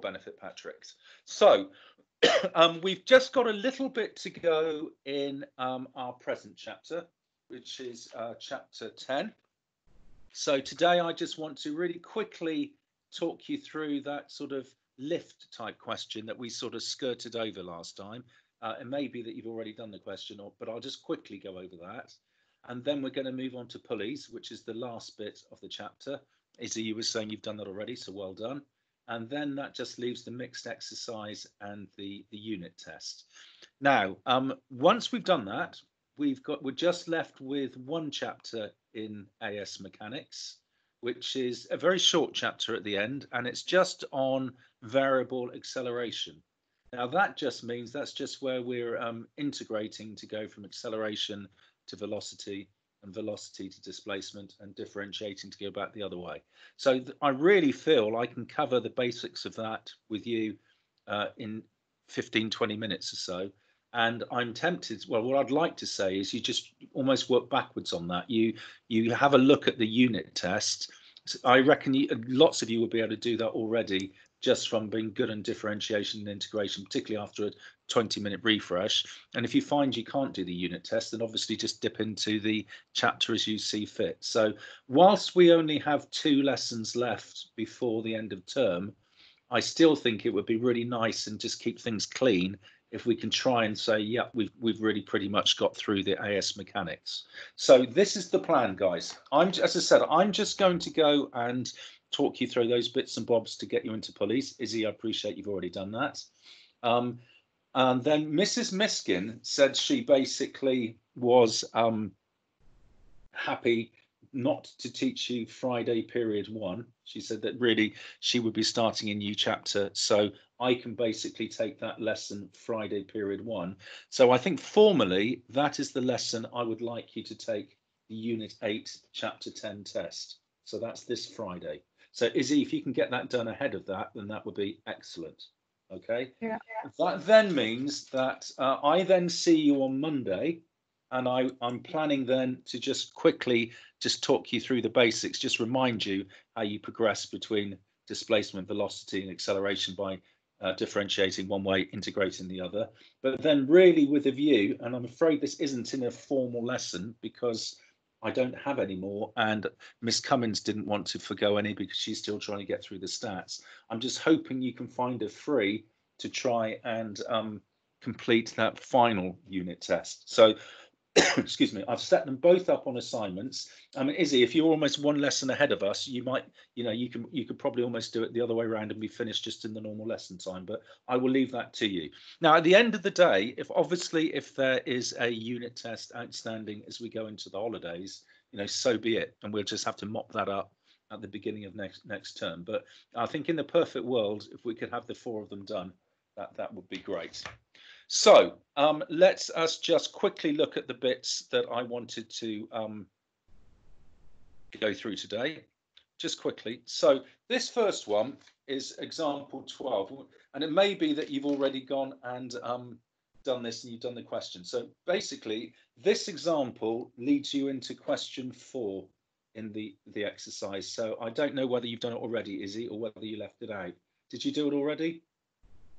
benefit, Patrick. So um, we've just got a little bit to go in um, our present chapter, which is uh, chapter 10. So today I just want to really quickly talk you through that sort of lift type question that we sort of skirted over last time. Uh, it may be that you've already done the question, or, but I'll just quickly go over that. And then we're going to move on to pulleys, which is the last bit of the chapter. Izzy, you were saying you've done that already, so well done. And then that just leaves the mixed exercise and the, the unit test. Now, um, once we've done that, we've got we're just left with one chapter in AS mechanics, which is a very short chapter at the end, and it's just on variable acceleration. Now that just means that's just where we're um, integrating to go from acceleration to velocity and velocity to displacement and differentiating to go back the other way. So I really feel I can cover the basics of that with you uh, in 15, 20 minutes or so. And I'm tempted, well, what I'd like to say is you just almost work backwards on that. You you have a look at the unit test. I reckon you, lots of you will be able to do that already just from being good on differentiation and integration, particularly after a 20 minute refresh. And if you find you can't do the unit test, then obviously just dip into the chapter as you see fit. So whilst we only have two lessons left before the end of term, I still think it would be really nice and just keep things clean if we can try and say, yeah, we've we've really pretty much got through the AS mechanics. So this is the plan, guys. I'm as I said, I'm just going to go and talk you through those bits and bobs to get you into pulleys. Izzy, I appreciate you've already done that. Um, and then Mrs. Miskin said she basically was um, happy not to teach you Friday period one. She said that really she would be starting a new chapter. So I can basically take that lesson Friday period one. So I think formally that is the lesson I would like you to take the unit eight, chapter 10 test. So that's this Friday. So Izzy, if you can get that done ahead of that, then that would be excellent. Okay. Yeah. That then means that uh, I then see you on Monday, and I, I'm planning then to just quickly just talk you through the basics, just remind you how you progress between displacement, velocity, and acceleration by uh, differentiating one way, integrating the other. But then really with a view, and I'm afraid this isn't in a formal lesson because I don't have any more. And Miss Cummins didn't want to forego any because she's still trying to get through the stats. I'm just hoping you can find a free to try and um, complete that final unit test. So excuse me, I've set them both up on assignments. I mean, Izzy, if you're almost one lesson ahead of us, you might, you know, you can you could probably almost do it the other way around and be finished just in the normal lesson time. But I will leave that to you. Now, at the end of the day, if obviously if there is a unit test outstanding as we go into the holidays, you know, so be it, and we'll just have to mop that up at the beginning of next next term. But I think in the perfect world, if we could have the four of them done, that that would be great. So um, let's us just quickly look at the bits that I wanted to um, go through today, just quickly. So this first one is example 12, and it may be that you've already gone and um, done this and you've done the question. So basically, this example leads you into question four in the, the exercise. So I don't know whether you've done it already, Izzy, or whether you left it out. Did you do it already?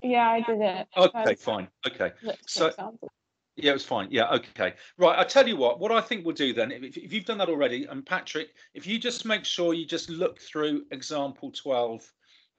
Yeah, I did it. Okay, fine. Okay. So yeah, it was fine. Yeah, okay. Right. I tell you what. What I think we'll do then, if, if you've done that already, and Patrick, if you just make sure you just look through example twelve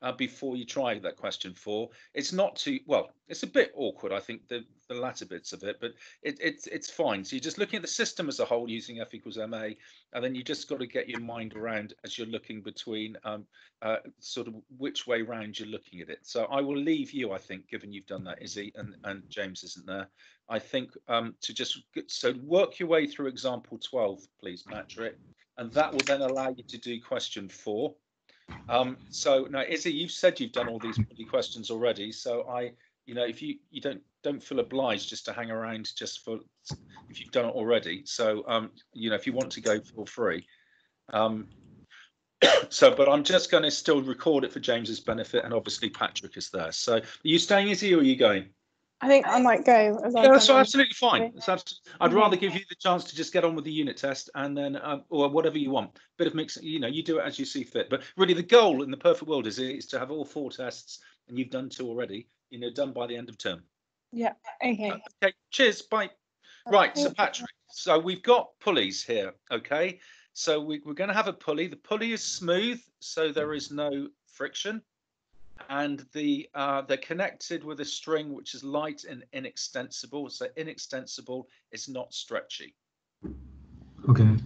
uh, before you try that question four. It's not too well. It's a bit awkward, I think, the the latter bits of it, but it, it's it's fine. So you're just looking at the system as a whole using F equals ma, and then you just got to get your mind around as you're looking between um, uh, sort of which way round you're looking at it. So I will leave you, I think, given you've done that, Izzy, and and James isn't there. I think um, to just so work your way through example 12, please, Patrick, and that will then allow you to do question four. Um, so now, Izzy, you've said you've done all these questions already. So I, you know, if you you don't don't feel obliged just to hang around just for if you've done it already. So um, you know, if you want to go, feel free. Um, so, but I'm just going to still record it for James's benefit, and obviously Patrick is there. So, are you staying, Izzy, or are you going? I think I might go. As yeah, that's absolutely fine. Absolutely, I'd rather give you the chance to just get on with the unit test and then, um, or whatever you want. Bit of mix, you know, you do it as you see fit. But really, the goal in the perfect world is is to have all four tests, and you've done two already. You know, done by the end of term. Yeah. Okay. Okay. Cheers. Bye. Right. So Patrick. So we've got pulleys here. Okay. So we, we're going to have a pulley. The pulley is smooth, so there is no friction and the uh, they're connected with a string which is light and inextensible. So inextensible is not stretchy. Okay.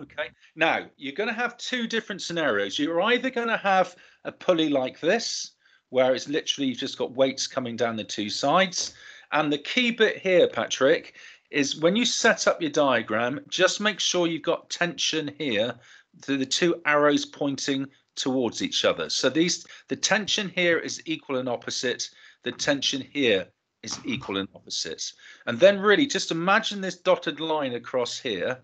Okay. Now you're going to have two different scenarios. You're either going to have a pulley like this, where it's literally you've just got weights coming down the two sides. And the key bit here, Patrick, is when you set up your diagram, just make sure you've got tension here to the two arrows pointing towards each other. So these the tension here is equal and opposite. The tension here is equal and opposite. And then really just imagine this dotted line across here.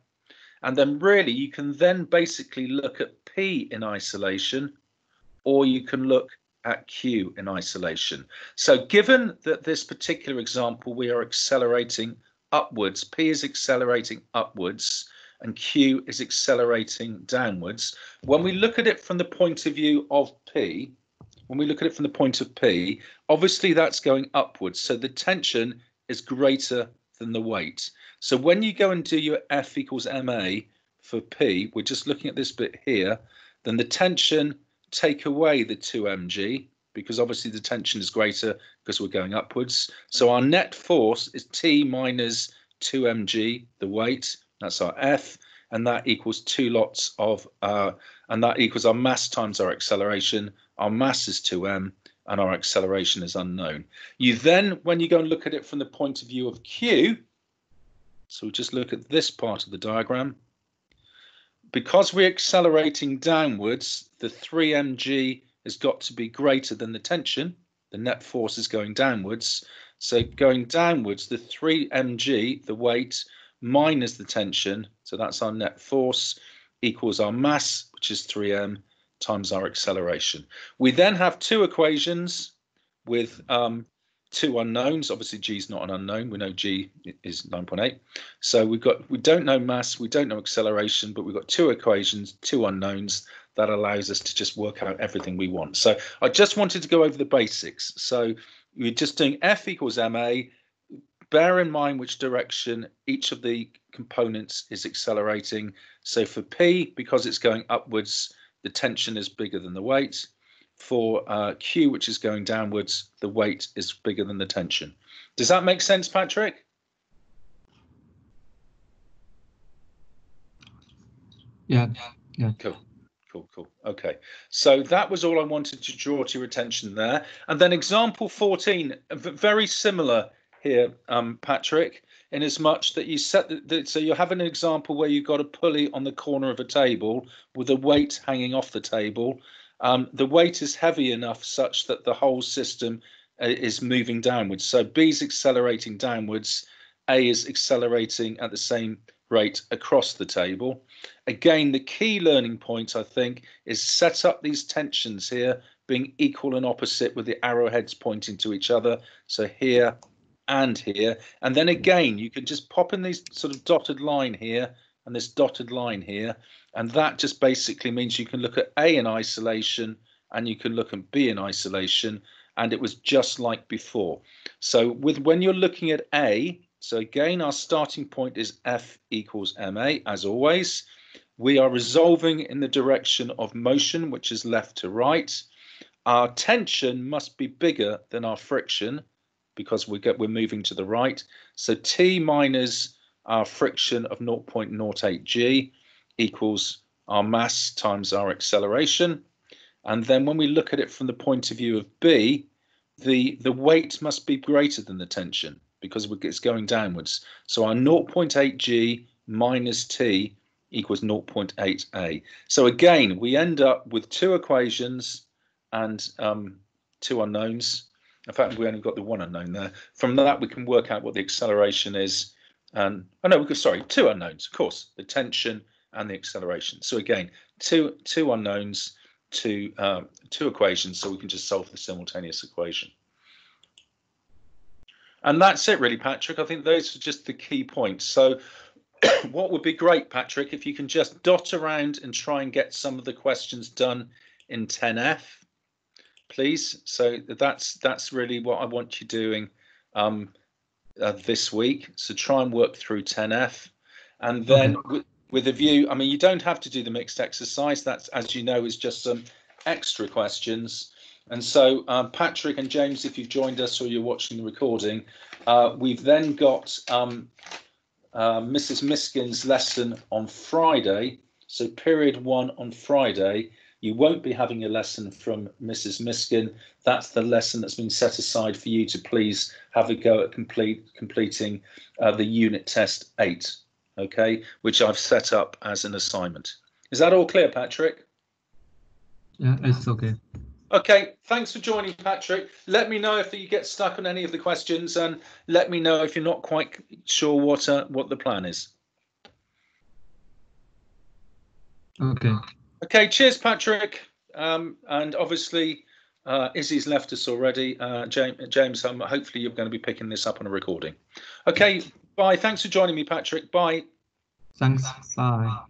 And then really you can then basically look at P in isolation or you can look at Q in isolation. So given that this particular example, we are accelerating upwards, P is accelerating upwards, and Q is accelerating downwards. When we look at it from the point of view of P, when we look at it from the point of P, obviously that's going upwards. So the tension is greater than the weight. So when you go and do your F equals MA for P, we're just looking at this bit here, then the tension take away the 2 mg because obviously the tension is greater because we're going upwards. So our net force is T minus 2 mg, the weight, that's our F, and that equals two lots of, uh, and that equals our mass times our acceleration. Our mass is 2m, and our acceleration is unknown. You then, when you go and look at it from the point of view of Q, so we just look at this part of the diagram, because we're accelerating downwards, the 3mg has got to be greater than the tension. The net force is going downwards. So going downwards, the 3mg, the weight, minus the tension, so that's our net force, equals our mass, which is 3m, times our acceleration. We then have two equations with um, two unknowns. Obviously, g is not an unknown. We know g is 9.8. So we've got we don't know mass, we don't know acceleration, but we've got two equations, two unknowns that allows us to just work out everything we want. So I just wanted to go over the basics. So we're just doing F equals ma bear in mind which direction each of the components is accelerating. So for P, because it's going upwards, the tension is bigger than the weight. For uh, Q, which is going downwards, the weight is bigger than the tension. Does that make sense, Patrick? Yeah, yeah. Cool. Cool, cool. Okay, so that was all I wanted to draw to your attention there. And then example 14, very similar here, um, Patrick, in as much that you set so you have an example where you've got a pulley on the corner of a table with a weight hanging off the table. Um, the weight is heavy enough such that the whole system uh, is moving downwards. So B is accelerating downwards, A is accelerating at the same rate across the table. Again, the key learning point, I think, is set up these tensions here being equal and opposite with the arrowheads pointing to each other. So here and here. And then mm. again, you can just pop in these sort of dotted line here and this dotted line here. And that just basically means you can look at A in isolation and you can look at B in isolation. And it was just like before. So with when you're looking at A, so again, our starting point is F equals MA, as always. We are resolving in the direction of motion, which is left to right. Our tension must be bigger than our friction because we get we're moving to the right. So T minus our friction of 0.08 g equals our mass times our acceleration. And then when we look at it from the point of view of B, the, the weight must be greater than the tension because it's going downwards. So our 0.8 g minus T equals 0.8 A. So again, we end up with two equations and um, two unknowns. In fact, we only got the one unknown there. From that, we can work out what the acceleration is. And oh no, we could sorry, two unknowns, of course, the tension and the acceleration. So again, two two unknowns, two um, two equations, so we can just solve the simultaneous equation. And that's it, really, Patrick. I think those are just the key points. So, what would be great, Patrick, if you can just dot around and try and get some of the questions done in 10F, please. So that's that's really what I want you doing um, uh, this week. So try and work through 10F, and then with, with a view. I mean, you don't have to do the mixed exercise. That's as you know is just some extra questions. And so, um, Patrick and James, if you've joined us or you're watching the recording, uh, we've then got um, uh, Mrs. Miskin's lesson on Friday. So, period one on Friday. You won't be having a lesson from Mrs. Miskin. That's the lesson that's been set aside for you to please have a go at complete completing uh, the unit test eight. Okay, which I've set up as an assignment. Is that all clear, Patrick? Yeah, it's okay. Okay, thanks for joining, Patrick. Let me know if you get stuck on any of the questions, and let me know if you're not quite sure what uh, what the plan is. Okay. Okay, cheers, Patrick. Um, and obviously, uh, Izzy's left us already. Uh, James, James um, hopefully you're going to be picking this up on a recording. Okay, bye. Thanks for joining me, Patrick. Bye. Thanks. Bye.